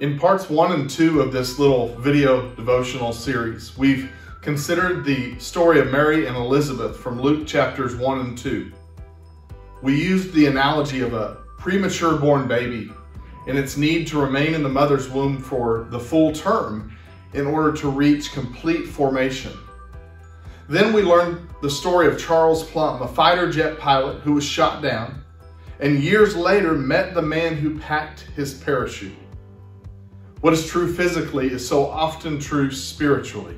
In parts one and two of this little video devotional series, we've considered the story of Mary and Elizabeth from Luke chapters one and two. We used the analogy of a premature born baby and its need to remain in the mother's womb for the full term in order to reach complete formation. Then we learned the story of Charles Plumb, a fighter jet pilot who was shot down, and years later met the man who packed his parachute. What is true physically is so often true spiritually.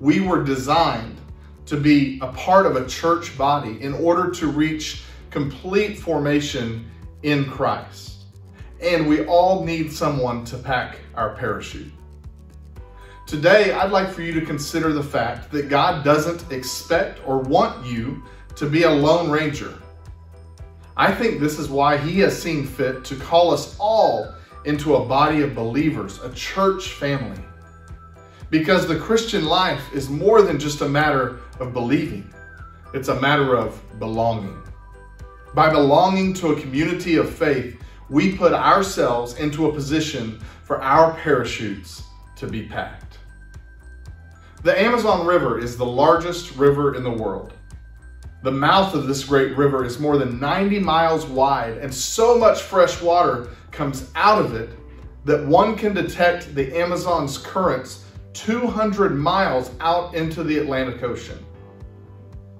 We were designed to be a part of a church body in order to reach complete formation in Christ. And we all need someone to pack our parachute. Today, I'd like for you to consider the fact that God doesn't expect or want you to be a lone ranger. I think this is why He has seen fit to call us all into a body of believers, a church family. Because the Christian life is more than just a matter of believing, it's a matter of belonging. By belonging to a community of faith, we put ourselves into a position for our parachutes to be packed. The Amazon River is the largest river in the world. The mouth of this great river is more than 90 miles wide, and so much fresh water comes out of it that one can detect the Amazon's currents 200 miles out into the Atlantic Ocean.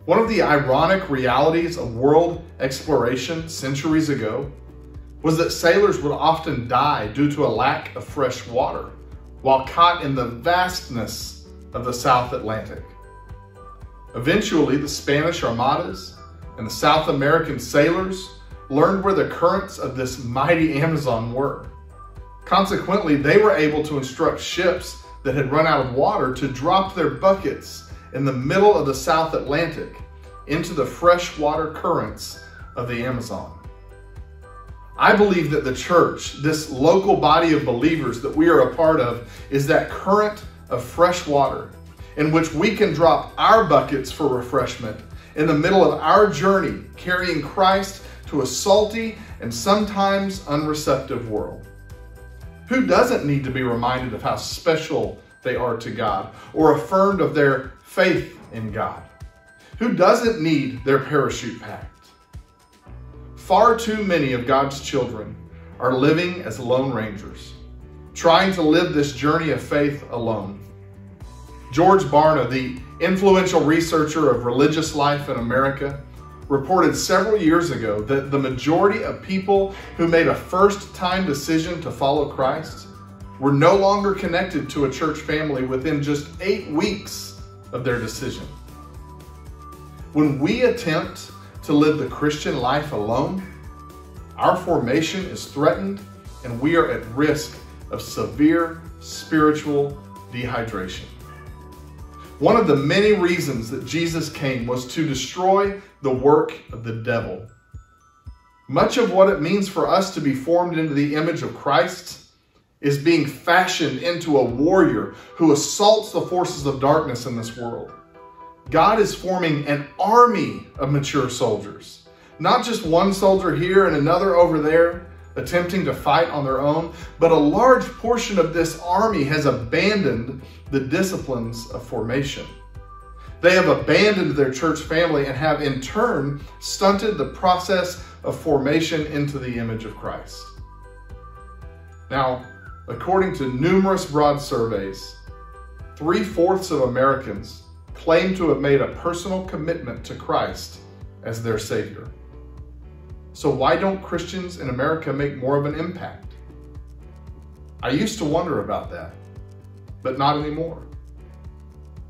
One of the ironic realities of world exploration centuries ago was that sailors would often die due to a lack of fresh water while caught in the vastness of the South Atlantic. Eventually, the Spanish armadas and the South American sailors learned where the currents of this mighty Amazon were. Consequently, they were able to instruct ships that had run out of water to drop their buckets in the middle of the South Atlantic into the freshwater currents of the Amazon. I believe that the church, this local body of believers that we are a part of, is that current of fresh water in which we can drop our buckets for refreshment in the middle of our journey carrying Christ to a salty and sometimes unreceptive world. Who doesn't need to be reminded of how special they are to God or affirmed of their faith in God? Who doesn't need their parachute packed? Far too many of God's children are living as lone rangers, trying to live this journey of faith alone. George Barna, the influential researcher of religious life in America, reported several years ago that the majority of people who made a first time decision to follow Christ were no longer connected to a church family within just eight weeks of their decision. When we attempt to live the Christian life alone, our formation is threatened and we are at risk of severe spiritual dehydration. One of the many reasons that Jesus came was to destroy the work of the devil. Much of what it means for us to be formed into the image of Christ is being fashioned into a warrior who assaults the forces of darkness in this world. God is forming an army of mature soldiers. Not just one soldier here and another over there attempting to fight on their own, but a large portion of this army has abandoned the disciplines of formation. They have abandoned their church family and have in turn stunted the process of formation into the image of Christ. Now, according to numerous broad surveys, three fourths of Americans claim to have made a personal commitment to Christ as their Savior. So, why don't Christians in America make more of an impact? I used to wonder about that, but not anymore.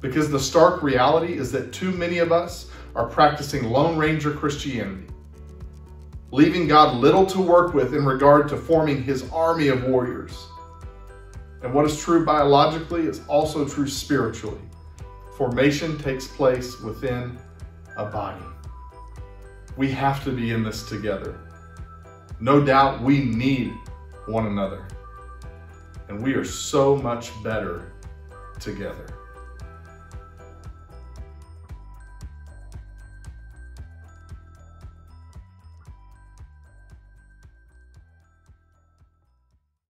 Because the stark reality is that too many of us are practicing Lone Ranger Christianity, leaving God little to work with in regard to forming his army of warriors. And what is true biologically is also true spiritually. Formation takes place within a body. We have to be in this together. No doubt we need one another. And we are so much better together.